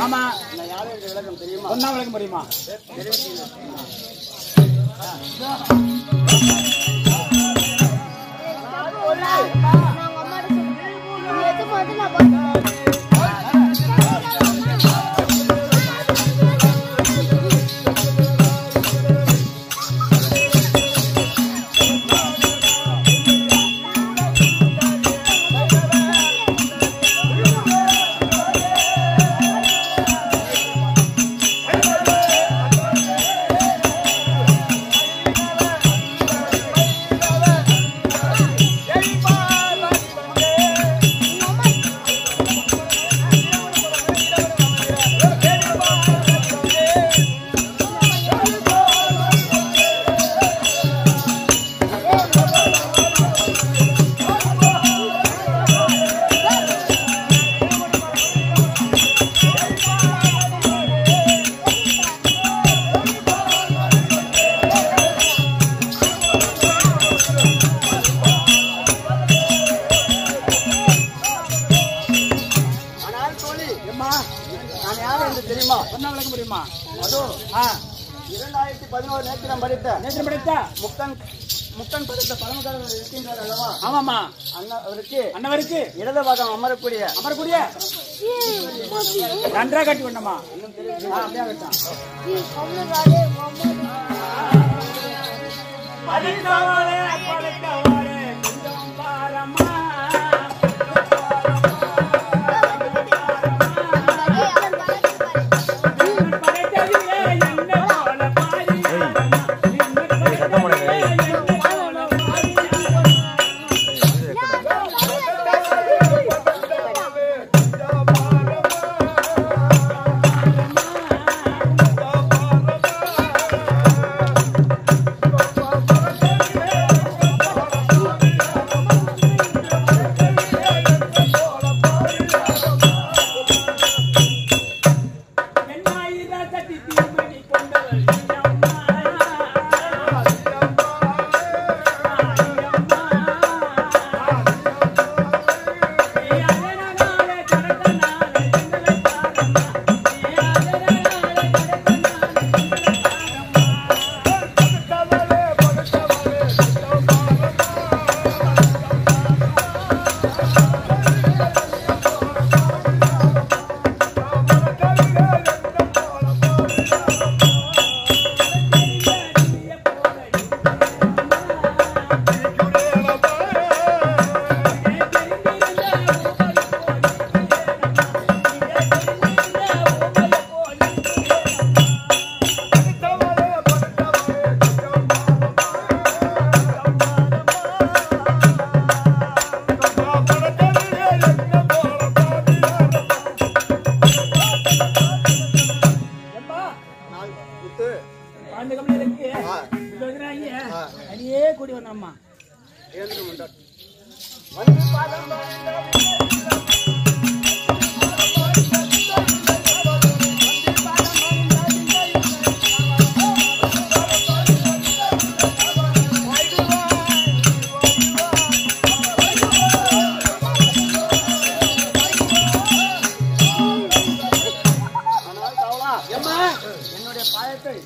ஆமா. ஒன்னா விளக்கம் தெரியுமா? தெரியும் ஏம்மா நான் யாரும் என்று தெரியுமா? ஒன்னா விளக்க முடியுமா அதோ ஆ. இரண்டாயிரத்தி பதினோரு நான் படித்த நேற்று படித்தா? முக்கன் முக்கன் படித்த பழமக்காரர்கள் இருக்கின்றார் அல்லவா? ஆமாமா அண்ணா அவருக்கு அண்ணவருக்கு. இடது பாகம் அமரக்கூடிய அமரக்கூடிய? நன்றா கட்டி வேண்டாமா ஆ, அப்படியே கட்டான் கொஞ்சம் பாரம்மா.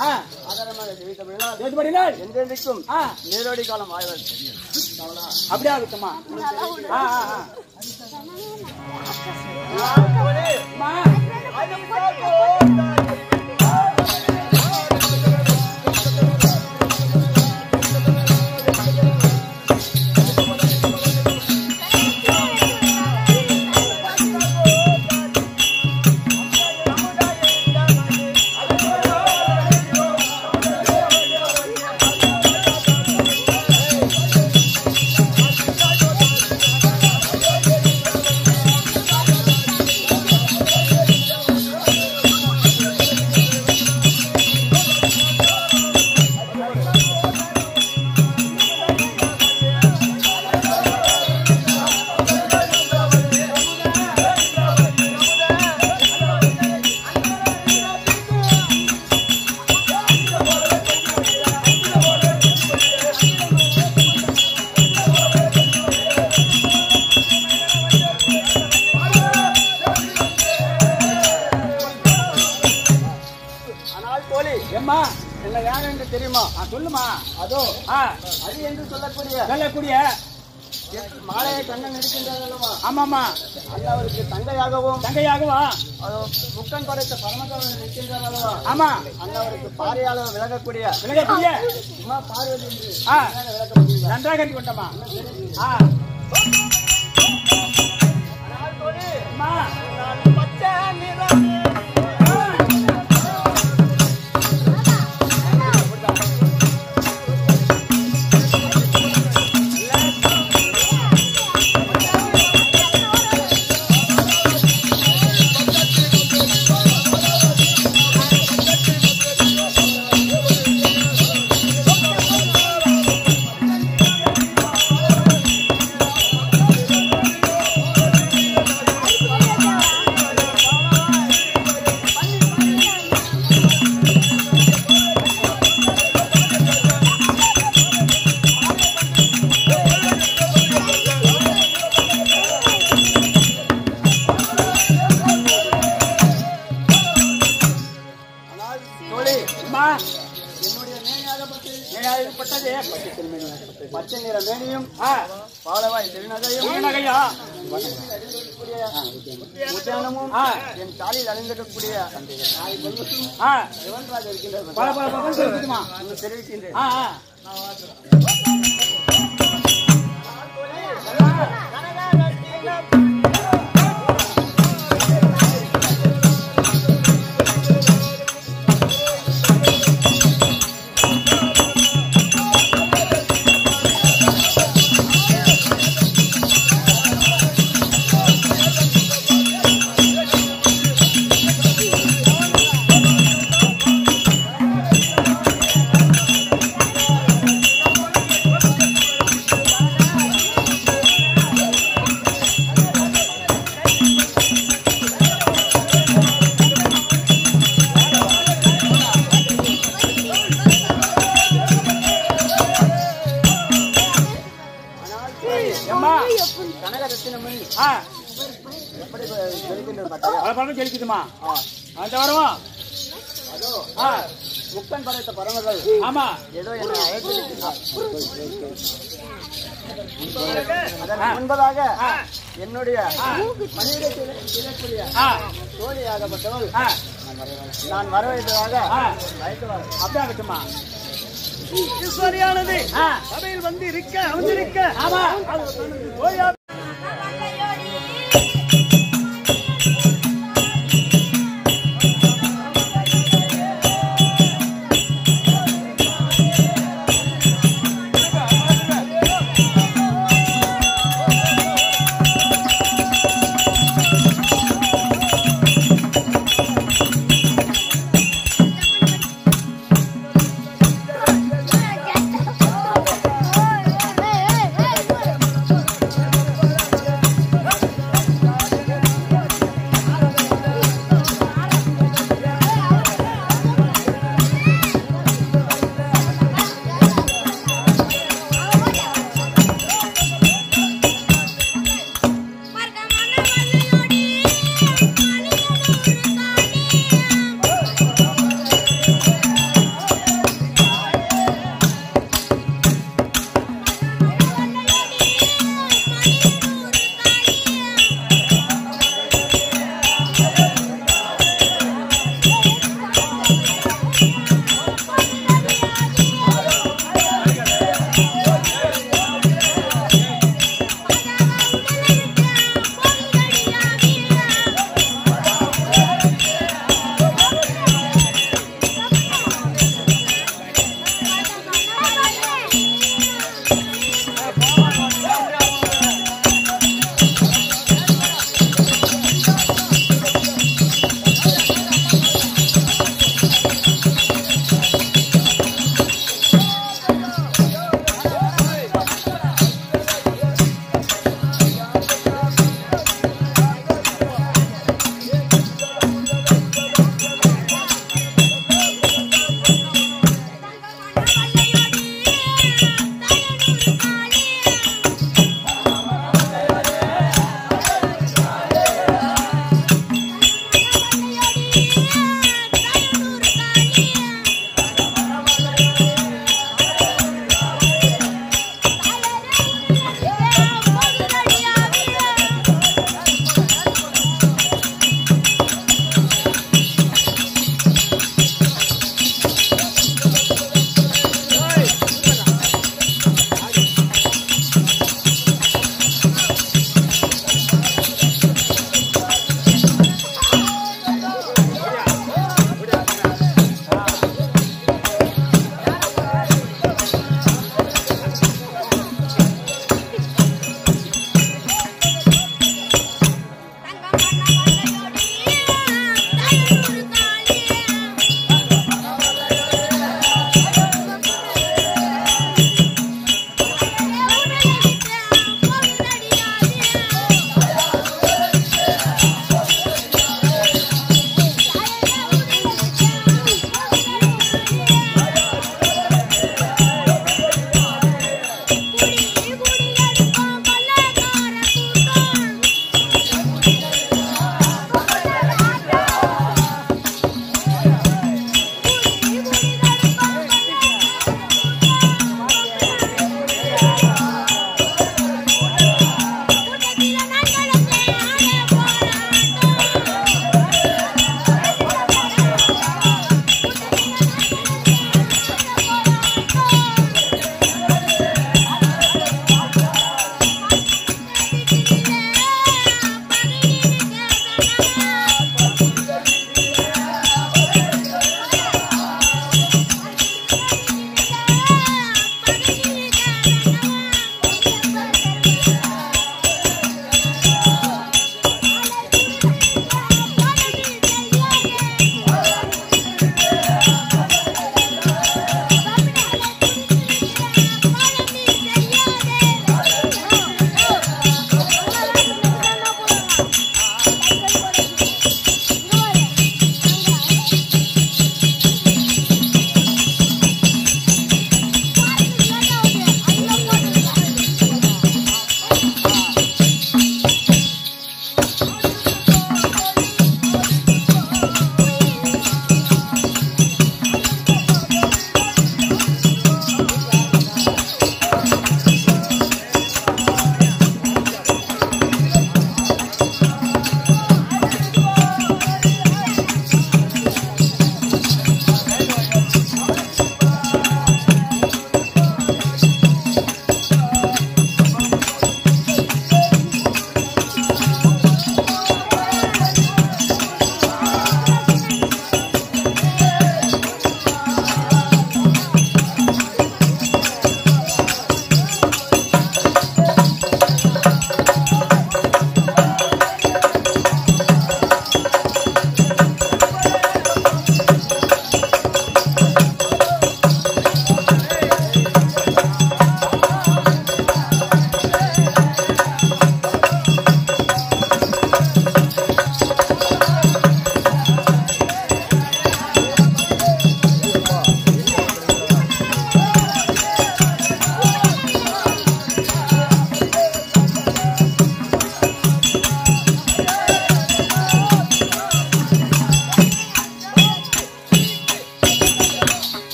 ஆ. ஆதாரமாக ஜெயித்தமிழால் ஏற்றுப்படினால் என்றென்றைக்கும் நீரோடி காலம் வாழ்வன் அப்படியே ஆகட்டுமா ஆ ஆ ஆ. அம்மா ஆ யார் என்று தெரியுமா? சொல்லுமா. அதோ ஆ. அது என்று சொல்லக்கூடிய சொல்லக்கூடிய மாலையை கண்ணன் இருக்கின்றார் அல்லவா? ஆமாமா. அல்லாவிற்கு தங்கையாகவும் தங்கையாகவா? அதோ முக்கன் படைத்த பரமகவன் இருக்கின்றார் அல்லவா? ஆமா. அண்ணாவிற்கு பாறையால விலகக்கூடிய விலகக்கூடிய? உமா பார்வதி என்று விலக முடியுதா நன்றாக கட்டி கொண்டமா ஆ. பச்சை நிறம் பச்சை நிற மேனியும் ஆ பாலவாய் திருநகையும். என் காலில் அணிந்திருக்கக்கூடிய நாய் ஜெயிக்குதுமா அந்த முக்கன் படைத்த ஆமா. ஏதோ என்னை முன்பதாக என்னுடைய. மனிதத்தில் தோழியாகப்பட்டவள் நான் வரவேற்றதாக அப்படியே ஆகட்டுமா ஈஸ்வரியானது ஆ. சபையில் வந்து இருக்க அமர்ந்திருக்க. ஆமா.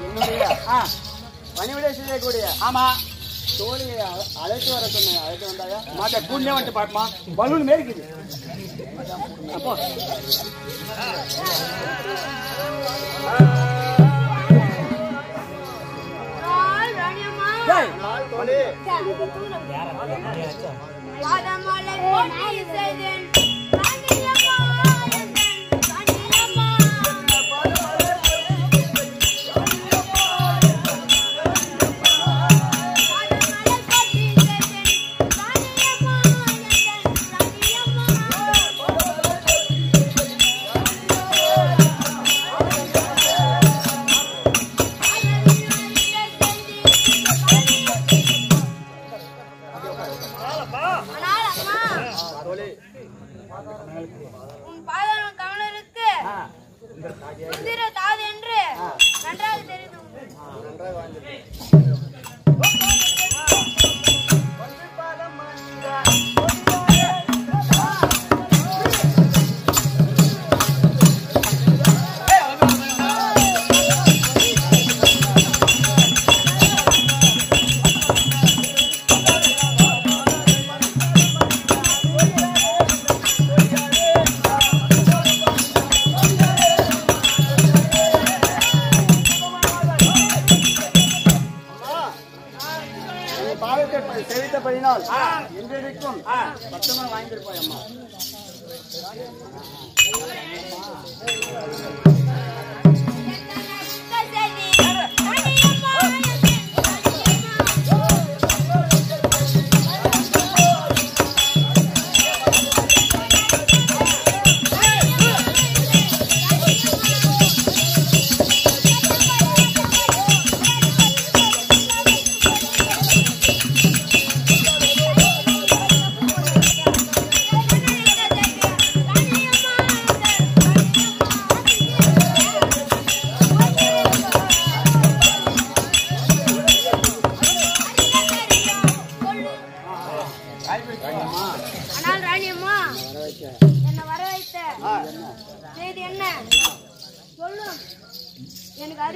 என்னுடைய பணிவிடை செய்யக்கூடிய ஆமா தோழியை அழைத்து வர சொன்னேன். அழைத்து வந்தாயா? மாட்ட கூண்டே வந்து பாட்டுமா? பலூன் மேரிக்குது அப்போ. மலர் போட்டி செய்தேன்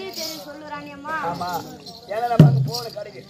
பெரிய தேவி சொல்லுறானே அம்மா. ஆமா. ஏன்னா கடைக்கு.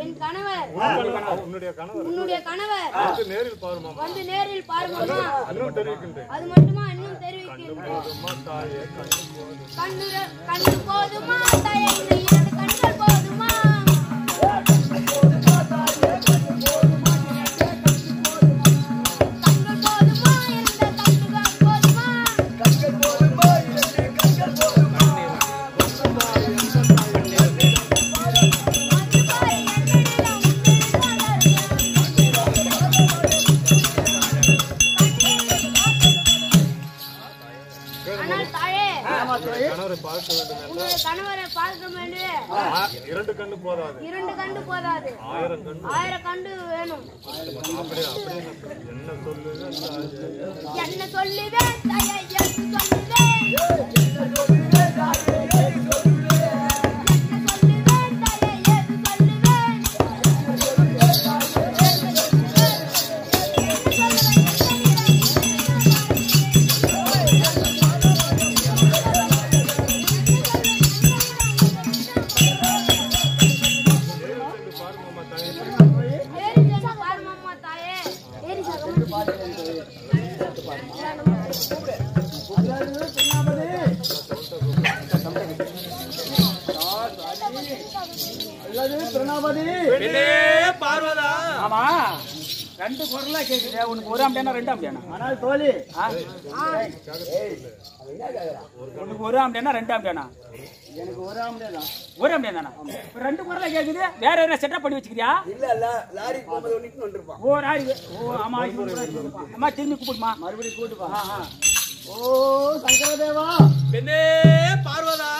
என் கணவர். உன்னுடைய கணவர். வந்து நேரில் பாருமா வந்து நேரில் பாருமா அது மட்டுமா? இன்னும் தெரிவிக்கின்றேன். கண்ணு கண்ணு போதுமா. தாயே? என்ன சொல்லுவேன் தாயே கேக்குது உனக்கு ஒரு ஆம்பியானா ரெண்டு ஆம்பியானா ஆனால் தோழி உனக்கு ஒரு ஆம்பியானா ரெண்டு ஆம்பியானா எனக்கு ஒரு ஆம்பியா தான். ஒரு ஆம்பியா தானா ரெண்டு குரலா கேக்குது வேற என்ன செட்டப் பண்ணி வச்சுக்கிறியா? இல்ல இல்ல லாரி போகும்போது ஒன்னிட்டு வந்துருப்பான் ஓ ராய் ஓ ஆமா அம்மா திரும்பி கூப்பிடுமா? மறுபடியும் கூப்பிடுப்பா. ஓ சங்கரதேவா. பெண்ணே பார்வதா.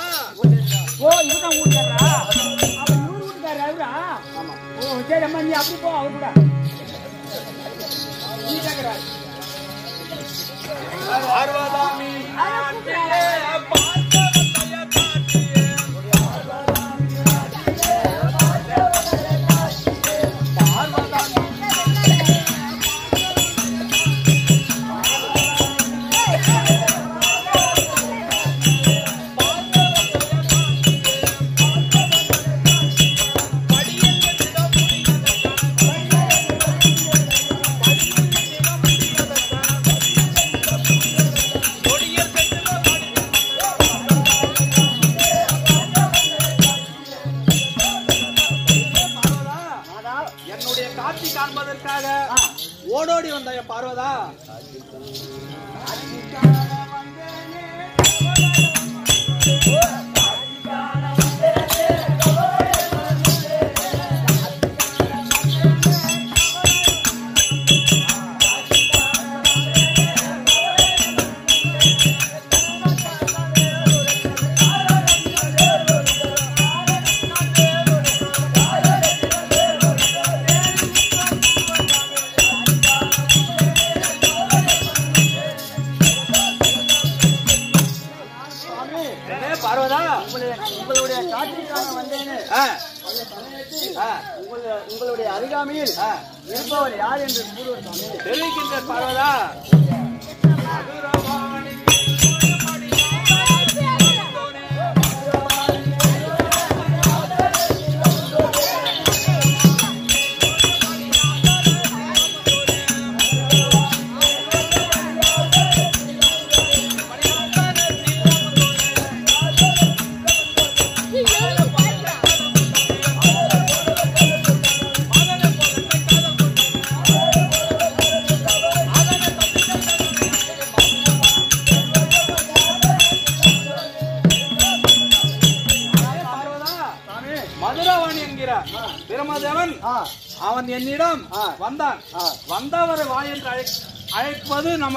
ஓ இவதான் ஊட்டுக்காரா அப்ப இவரா? ஆமா. ஓ சரி அம்மா நீ அப்படி போ அவர் கூட. பார்வதாமி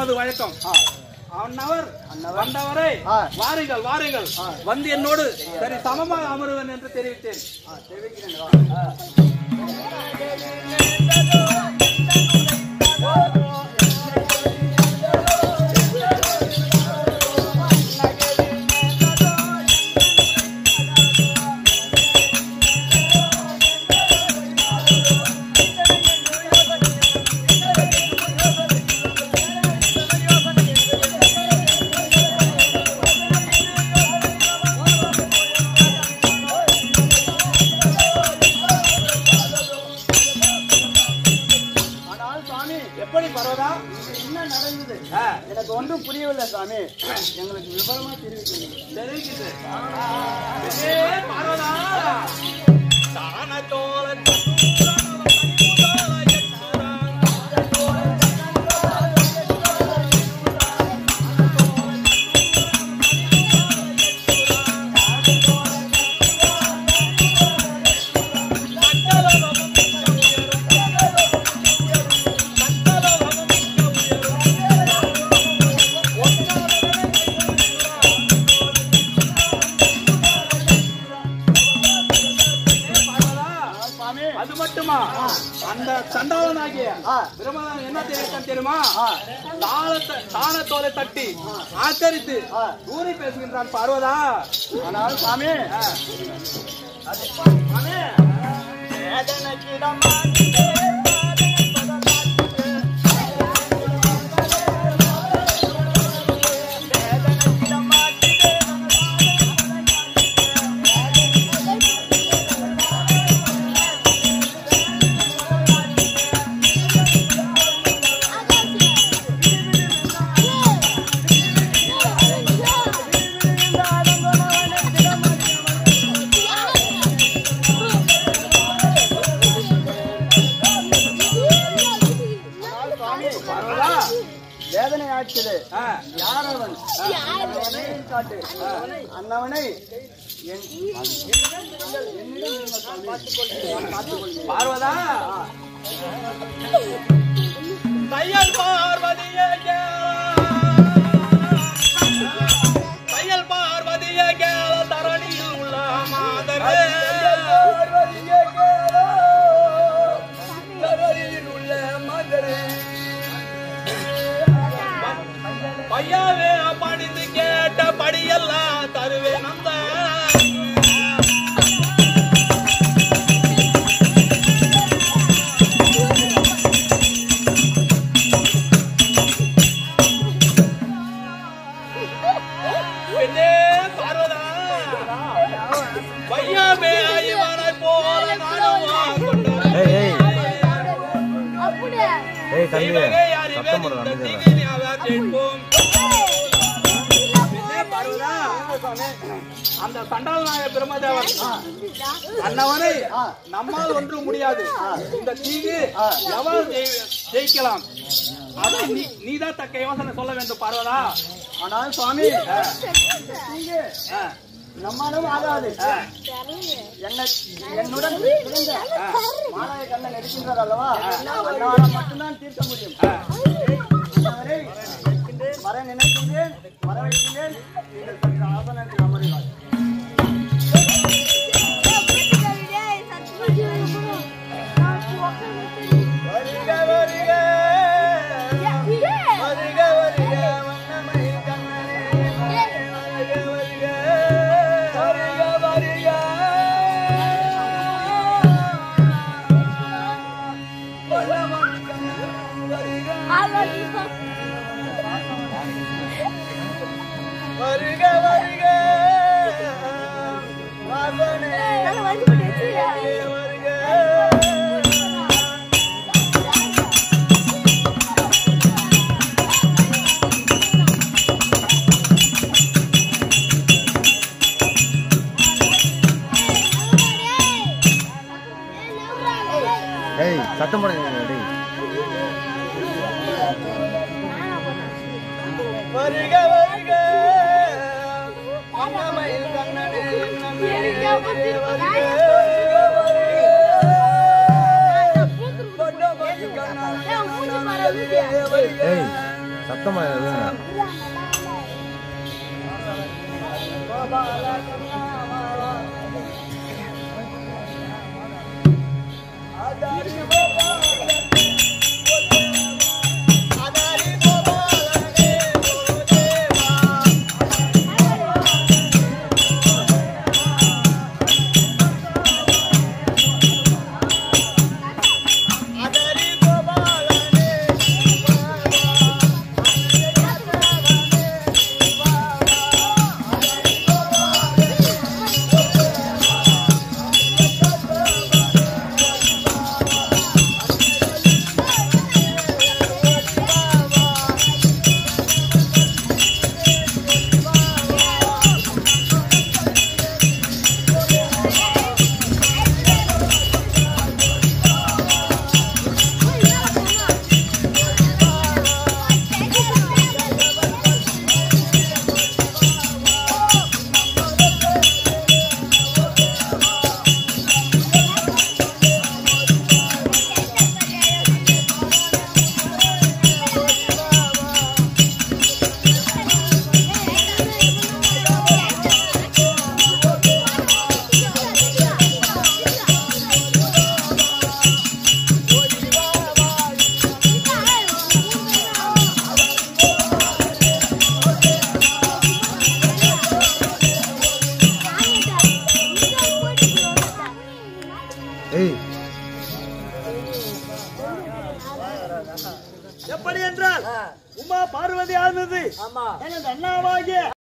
நமது வழக்கம். அன்னவர் வந்தவரை. வாருங்கள் வாருங்கள். வந்து என்னோடு சரி. சமமாக அமருவன் என்று தெரிவித்தேன். தெரிவிக்கிறேன். ஒன்றும் புரியவில்லை சாமி. எங்களுக்கு விவரமா தெரிவிக்கணும். ஆனால் சாமி பார்வதா பார்வதா? பையாவே இவனை போல நானும் ஏய் சத்தம் போடுற அந்த சண்டாளனாய பிரம்மதேவன் அன்னவனை நம்மால் ஒன்றும் முடியாது. இந்த தீங்கு ஜெயி- ஜெயிக்கலாம்? அதை நீ நீதான் தக்க யோசனை சொல்ல வேண்டும் பார்வதா. ஆனால் சுவாமி நம்மாலும் ஆகாது. என்னுடன் மாணவ கண்ணன் அல்லவா? அன்னவரம் மட்டும்தான் தீர்க்க முடியும். வர நினைக்கின்றேன் வர வைக்கின்றேன். நீங்கள் சற்று ஆசனத்தில்